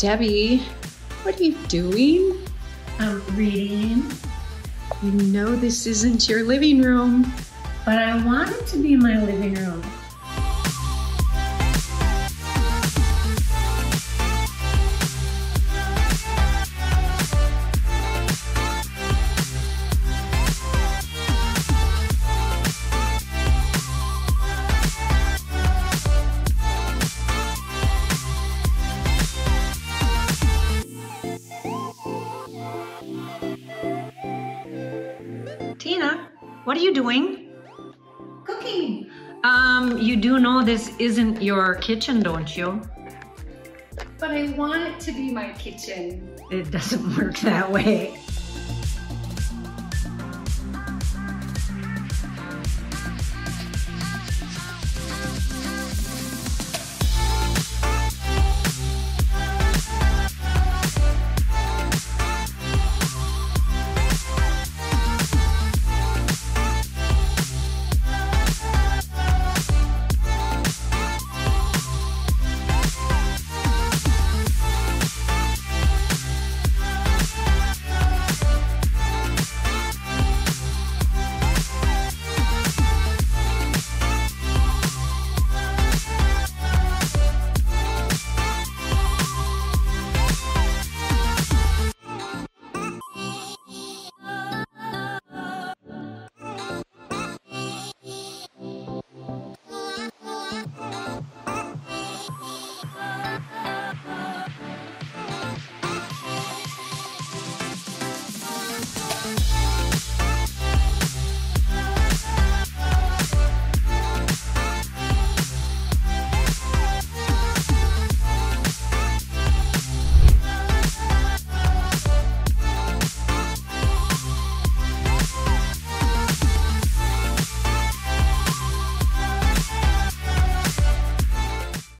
Debbie, what are you doing? I'm reading, You know this isn't your living room. but I want it to be my living room. What are you doing? Cooking. Um, you do know this isn't your kitchen, don't you? But I want it to be my kitchen. It doesn't work that way.